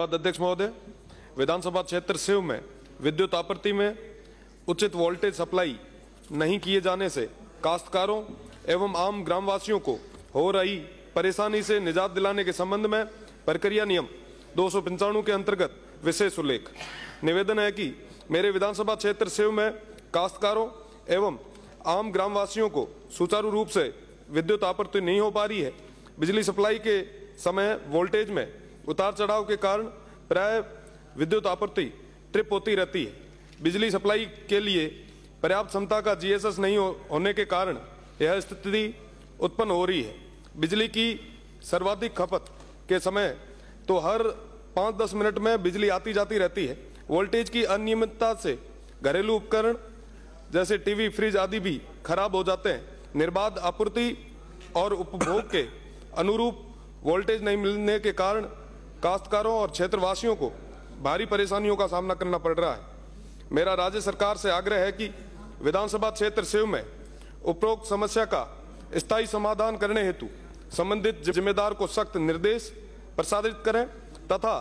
अध्यक्ष महोदय विधानसभा क्षेत्र शिव में विद्युत आपूर्ति में उचित वोल्टेज सप्लाई नहीं किए जाने से काश्तकारों एवं आम ग्रामवासियों को हो रही परेशानी से निजात दिलाने के संबंध में प्रक्रिया नियम दो के अंतर्गत विशेष उल्लेख। निवेदन है कि मेरे विधानसभा क्षेत्र शिव में काश्तकारों एवं आम ग्रामवासियों को सुचारू रूप से विद्युत आपूर्ति नहीं हो पा रही है। बिजली सप्लाई के समय वोल्टेज में उतार चढ़ाव के कारण प्राय विद्युत आपूर्ति ट्रिप होती रहती है। बिजली सप्लाई के लिए पर्याप्त क्षमता का जीएसएस नहीं हो, होने के कारण यह स्थिति उत्पन्न हो रही है। बिजली की सर्वाधिक खपत के समय तो हर पाँच दस मिनट में बिजली आती जाती रहती है। वोल्टेज की अनियमितता से घरेलू उपकरण जैसे टीवी फ्रिज आदि भी खराब हो जाते हैं। निर्बाध आपूर्ति और उपभोग के अनुरूप वोल्टेज नहीं मिलने के कारण काश्तकारों और क्षेत्रवासियों को भारी परेशानियों का सामना करना पड़ रहा है। मेरा राज्य सरकार से आग्रह है कि विधानसभा क्षेत्र शिव में उपरोक्त समस्या का स्थायी समाधान करने हेतु संबंधित जिम्मेदार को सख्त निर्देश प्रसारित करें तथा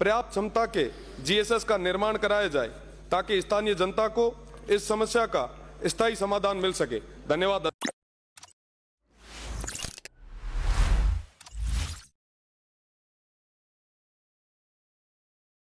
पर्याप्त क्षमता के जीएसएस का निर्माण कराया जाए ताकि स्थानीय जनता को इस समस्या का स्थायी समाधान मिल सके। धन्यवाद।